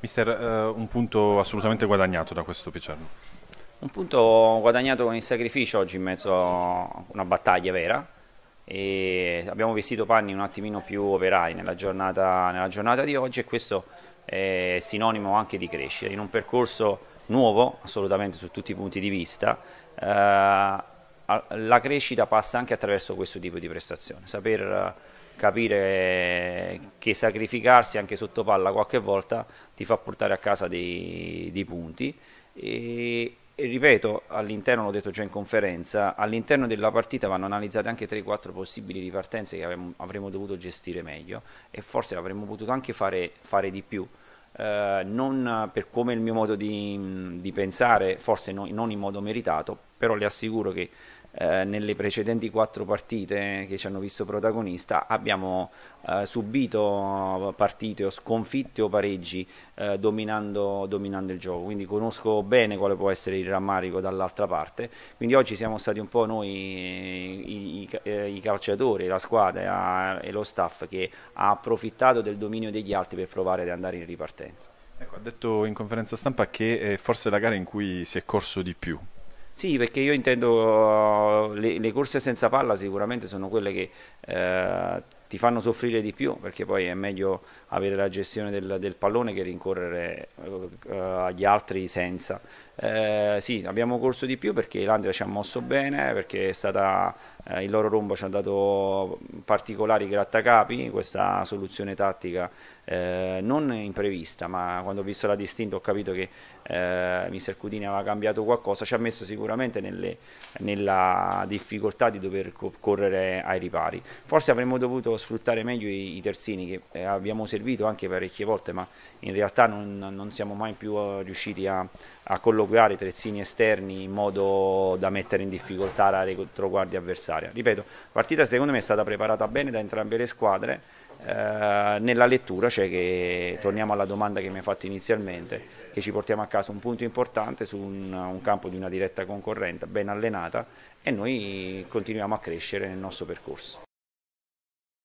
Mister, eh, un punto assolutamente guadagnato da questo Picerno. Un punto guadagnato con il sacrificio oggi in mezzo a una battaglia vera. E abbiamo vestito panni un attimino più operai nella giornata, nella giornata di oggi e questo è sinonimo anche di crescita. In un percorso nuovo assolutamente su tutti i punti di vista eh, la crescita passa anche attraverso questo tipo di prestazione. Saper capire che sacrificarsi anche sotto palla qualche volta ti fa portare a casa dei, dei punti e, e, ripeto, all'interno, l'ho detto già in conferenza, all'interno della partita vanno analizzate anche 3-4 possibili ripartenze che avremmo, avremmo, dovuto gestire meglio e forse avremmo potuto anche fare, fare di più. Eh, non per come il mio modo di, di pensare, forse no, non in modo meritato, però le assicuro che eh, nelle precedenti quattro partite che ci hanno visto protagonista abbiamo eh, subito partite o sconfitte o pareggi eh, dominando, dominando, il gioco, quindi conosco bene quale può essere il rammarico dall'altra parte, quindi oggi siamo stati un po' noi i, i, eh, i calciatori, la squadra e lo staff che ha approfittato del dominio degli altri per provare ad andare in ripartenza. Ecco, ha detto in conferenza stampa che è forse la gara in cui si è corso di più, sì, perché io intendo le, le, corse senza palla sicuramente sono quelle che eh, ti fanno soffrire di più, perché poi è meglio avere la gestione del, del pallone che rincorrere eh, agli altri senza. Eh, sì, abbiamo corso di più perché l'Andrea ci ha mosso bene, perché stata, eh, il loro rombo ci ha dato particolari grattacapi, questa soluzione tattica non imprevista, ma quando ho visto la distinta ho capito che Mister Cudini aveva cambiato qualcosa, ci ha messo sicuramente nelle, nella difficoltà di dover co correre ai ripari. Forse avremmo dovuto sfruttare meglio i, i terzini che eh, abbiamo servito anche parecchie volte, ma in realtà non, non siamo mai più uh, riusciti a, a colloquiare terzini esterni in modo da mettere in difficoltà la retroguardia avversaria. Ripeto, la partita secondo me è stata preparata bene da entrambe le squadre, eh, nella lettura, cioè che torniamo alla domanda che mi hai fatto inizialmente, che ci portiamo a casa un punto importante su un, un campo di una diretta concorrente ben allenata e noi continuiamo a crescere nel nostro percorso.